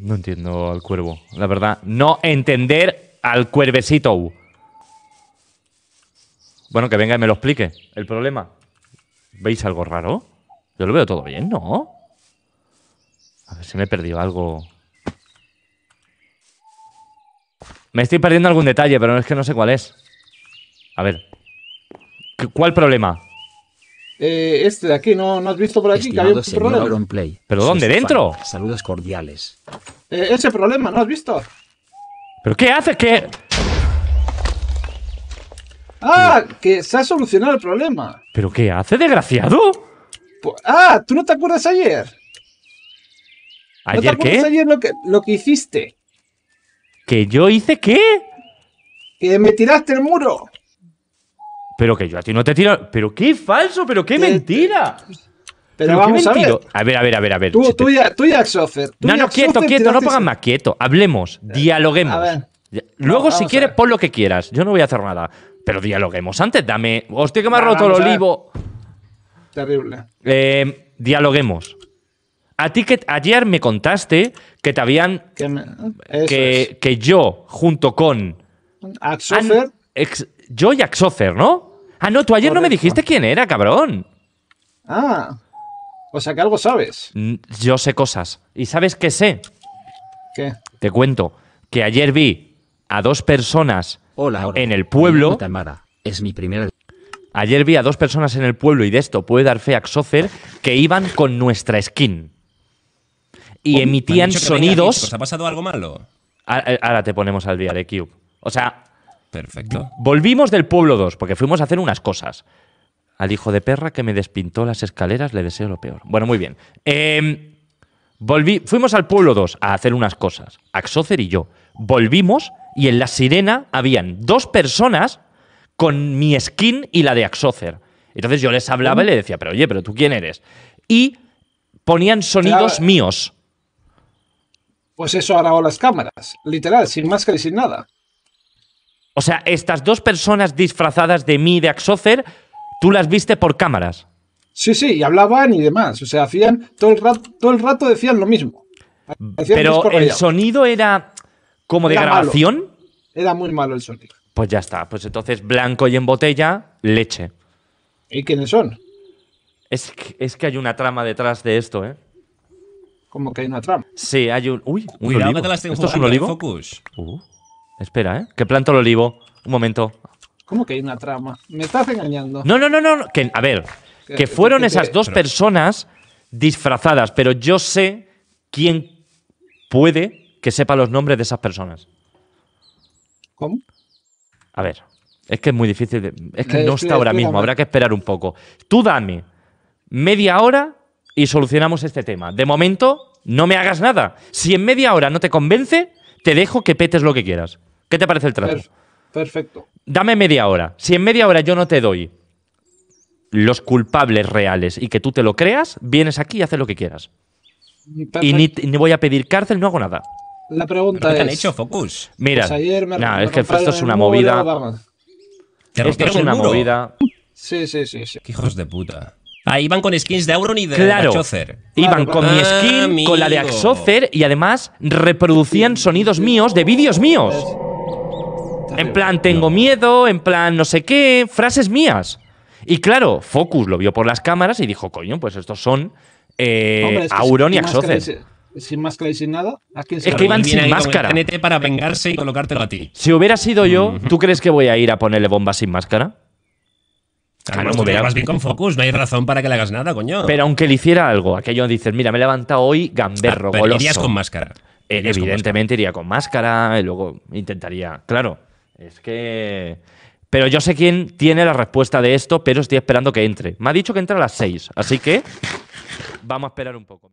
No entiendo al cuervo. La verdad, no entender al cuervecito. Bueno, que venga y me lo explique. El problema. ¿Veis algo raro? Yo lo veo todo bien, ¿no? A ver si me he perdido algo. Me estoy perdiendo algún detalle, pero es que no sé cuál es. A ver. ¿Qué- ¿Cuál problema? Eh, este de aquí, ¿no, ¿no has visto por aquí que había Estimado un señor problema? Auronplay. ¿Pero dónde? fan. ¿Dentro? Saludos cordiales. Eh, ese problema, ¿no has visto? ¿Pero qué haces? ¿Qué? Ah, que se ha solucionado el problema. ¿Pero qué hace, desgraciado? Pu- Ah, ¿tú no te acuerdas ayer? ¿No te ¿Ayer acuerdas qué? ayer lo que, lo que hiciste? ¿Que yo hice qué? Que me tiraste el muro. Pero que yo a ti no te tiro. ¿Pero qué falso? ¿Pero qué mentira? Pero, qué vamos a ver. A ver, a ver, a ver, a ver. Tú, si te- tú, ya, tú y Axofer. tú No, no, quieto, quieto, no pongas más quieto. Hablemos, dialoguemos. a ver. Ya- Luego, No, si quieres, pon lo que quieras. Yo no voy a hacer nada. Pero dialoguemos antes, dame. Hostia, que me ha No, roto el olivo. Terrible. Eh, dialoguemos. A ti que ayer me contaste que te habían. Que, me- Que, que yo, junto con. Axofer. An- ex- yo y Axofer, ¿no? Ah, no, tú ayer no me dijiste quién era, cabrón. Ah. O sea que algo sabes. Mm, Yo sé cosas. ¿Y sabes qué sé? ¿Qué? Te cuento que ayer vi a dos personas Hola, Auron. en el pueblo. Tamara. Es mi primera Ayer vi a dos personas en el pueblo, y de esto puede dar fe a Xocer, que iban con nuestra skin. Y emitían sonidos. ¿Os ha pasado algo malo? A- Ahora te ponemos al día de Cube. O sea, Perfecto. volvimos del pueblo 2, porque fuimos a hacer unas cosas. Al hijo de perra que me despintó las escaleras le deseo lo peor. Bueno, muy bien. Em, volví, fuimos al pueblo 2 a hacer unas cosas. Axocer y yo. Volvimos y en la sirena habían dos personas con mi skin y la de Axocer. Entonces yo les hablaba y le decía, pero oye, pero tú quién eres. Y ponían sonidos Claro. míos. Pues eso ha grabado las cámaras. Literal, sin máscara y sin nada. O sea, estas dos personas disfrazadas de mí y de Axocer, tú las viste por cámaras. Sí, sí, y hablaban y demás. O sea, hacían todo el rato, todo el rato decían lo mismo. Hacían Pero el rayado. sonido era como de Era malo. grabación. Era muy malo el sonido. Pues ya está. Pues entonces blanco y en botella, leche. ¿Y quiénes son? Es que, es que hay una trama detrás de esto, ¿eh? Como que hay una trama. Sí, hay un. Uy, un Cuidado olivo. que te la estén ¿Esto es un olivo? ¿eh, Focus. Uh, espera, ¿eh? Que planto el olivo. Un momento. ¿Cómo que hay una trama? Me estás engañando. No, no, no, no. Que, a ver, Que- fueron esas dos personas disfrazadas, pero yo sé quién puede que sepa los nombres de esas personas. ¿Cómo? A ver, es que es muy difícil. de- es que Eh, no está ahora mismo, habrá que esperar un poco. Tú dame media hora y solucionamos este tema. De momento, no me hagas nada. Si en media hora no te convence, te dejo que petes lo que quieras. ¿Qué te parece el trato? Per- perfecto. Dame media hora. Si en media hora yo no te doy los culpables reales y que tú te lo creas, vienes aquí y haces lo que quieras. Y ni, ni voy a pedir cárcel, no hago nada. La ¿Pero pregunta qué te han es. hecho, Focus? Mira, pues ayer me- nah, me es que esto es una movida. Esto es una muro. movida. Sí, sí, sí, sí. Qué hijos de puta. Ahí van con skins de Auron y de Claro. Gachocer. Iban con mi claro. skin, con la de. Axocer y además reproducían sonidos míos de vídeos míos. En plan, tengo miedo, en plan, no sé qué, frases mías. Y claro, Focus lo vio por las cámaras y dijo, coño, pues estos son eh, Hombre, es que Auron y Axocer. sin- Sin máscara y sin nada. ¿a quién se Es que iban sin máscara. TNT para vengarse y colocártelo a ti. Si hubiera sido yo, ¿tú crees que voy a ir a ponerle bombas sin máscara? Claro, no me llevas bien con Focus, no hay razón para que le hagas nada, coño. Pero aunque le hiciera algo, aquello dices, mira, me he levantado hoy gamberro, Ah, pero goloso. irías con máscara. Eh, Irías con evidentemente iría con máscara y luego intentaría. Claro, es que. Pero yo sé quién tiene la respuesta de esto, pero estoy esperando que entre. Me ha dicho que entra a las 6, así que vamos a esperar un poco.